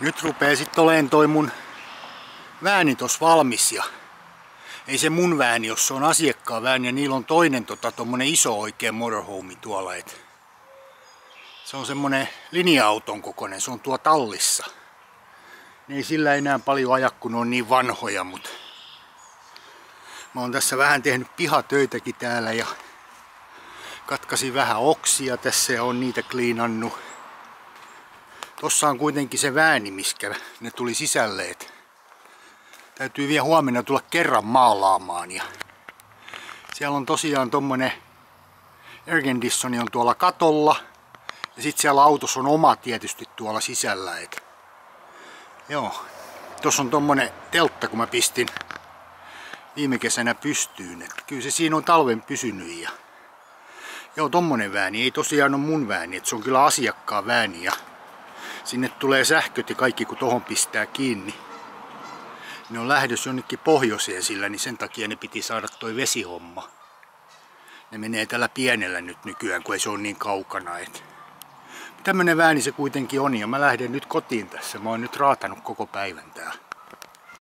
Nyt rupee sitten olemaan toi mun vääni tos valmis ja ei se mun vääni, jos se on asiakkaan vääni ja niillä on toinen tota, tommonen iso oikein motorhome tuolla. Et se on semmonen linja-auton kokoinen, se on tuo tallissa. Ne ei sillä enää paljon aja, kun on niin vanhoja, mutta mä oon tässä vähän tehnyt pihatöitäkin täällä ja katkasin vähän oksia tässä ja on niitä kliinannut. Tossa on kuitenkin se vääni, miskä ne tuli sisälle. Et täytyy vielä huomenna tulla kerran maalaamaan. Ja siellä on tosiaan tommonen Ergendissoni on tuolla katolla. Ja sitten siellä autossa on oma tietysti tuolla sisällä. Et joo, tossa on tommonen teltta, kun mä pistin viime kesänä pystyyn. Et kyllä se siinä on talven pysynyt. Ja joo, tommonen vääni ei tosiaan ole mun vääni, et se on kyllä asiakkaan vääni. Ja sinne tulee sähköt ja kaikki kun tohon pistää kiinni. Ne on lähdössä jonnekin pohjoiseen sillä, niin sen takia ne piti saada toi vesihomma. Ne menee tällä pienellä nyt nykyään, kun ei se ole niin kaukana. Et. Tämmönen vääni se kuitenkin on ja mä lähden nyt kotiin tässä. Mä oon nyt raatanut koko päivän täällä.